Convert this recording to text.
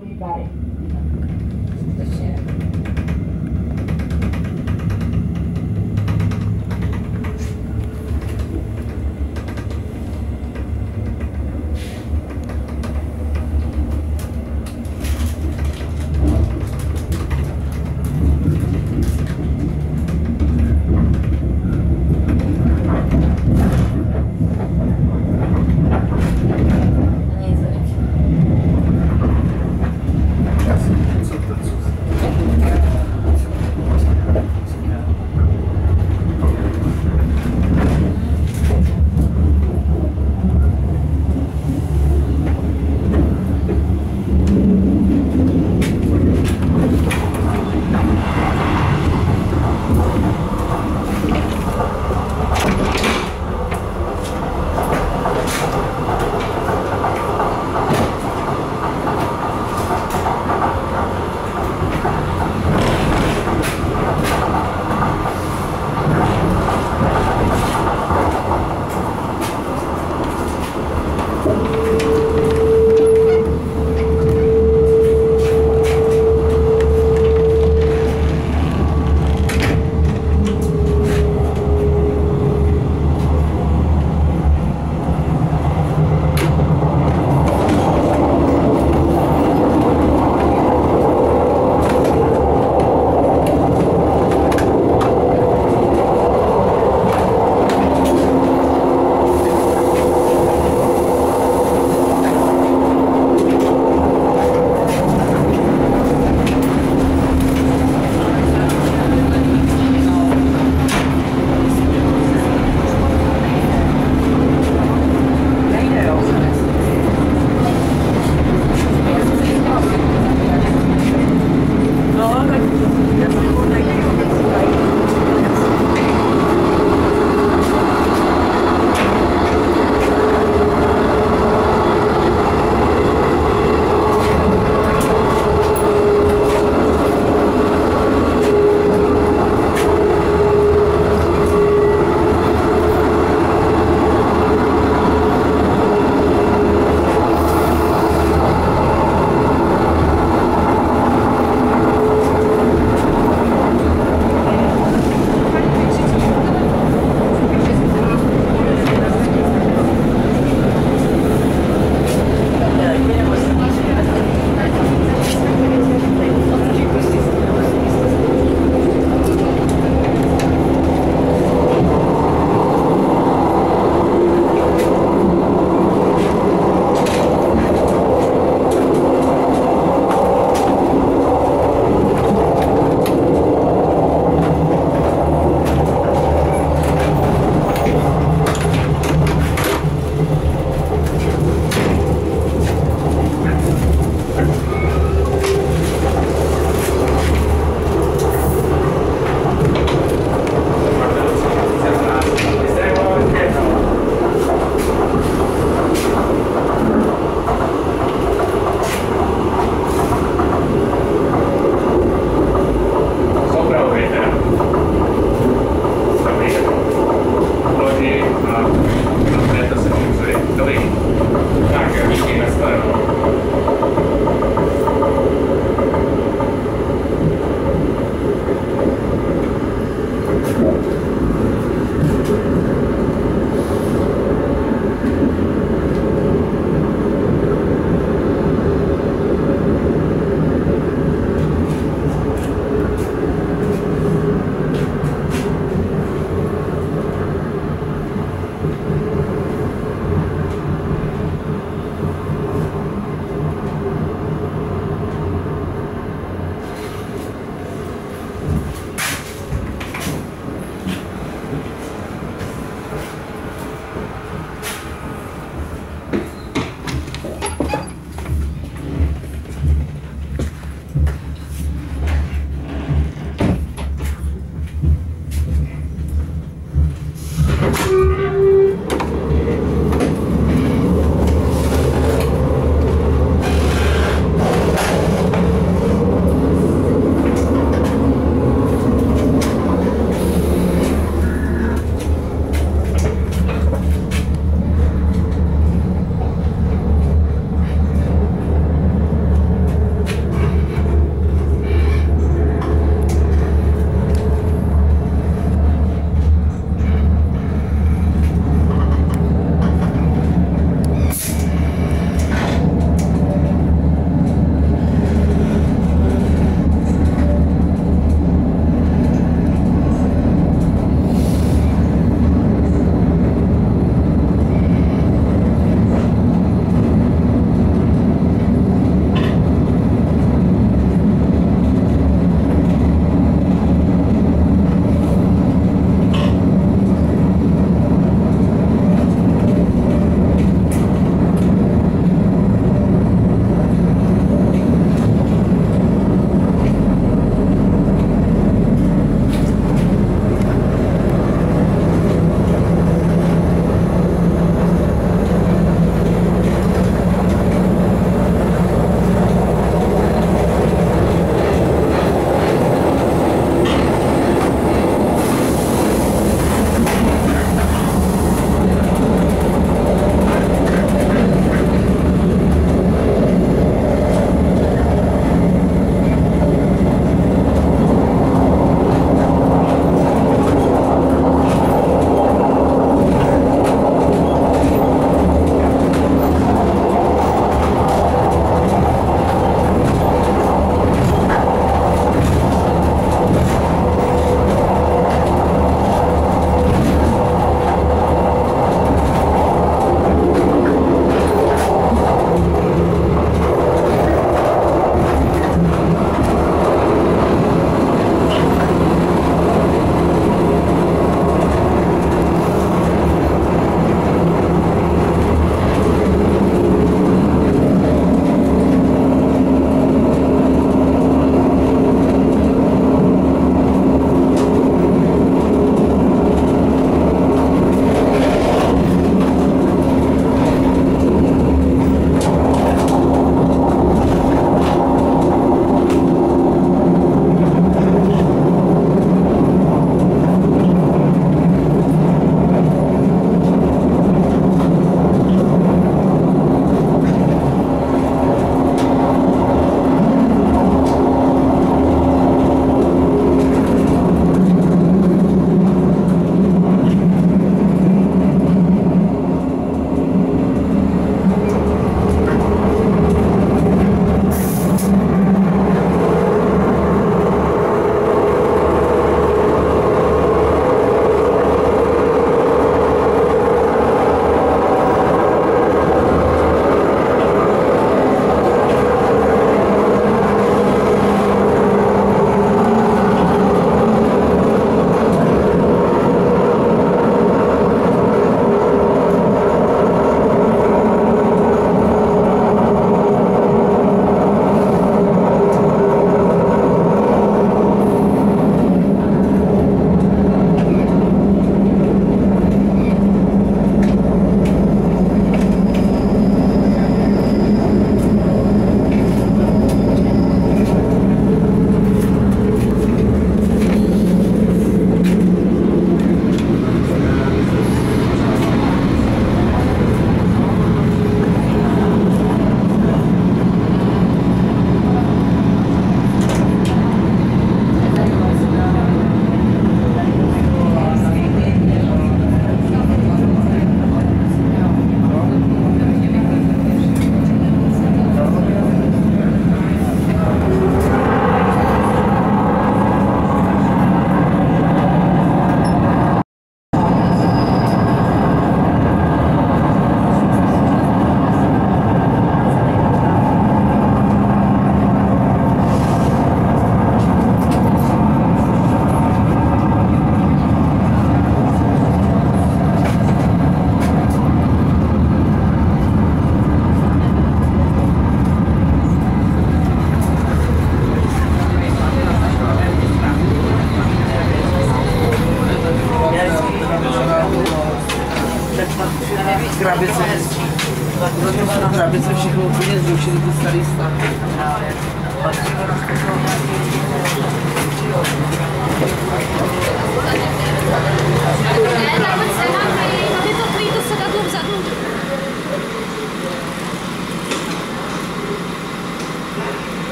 be ready.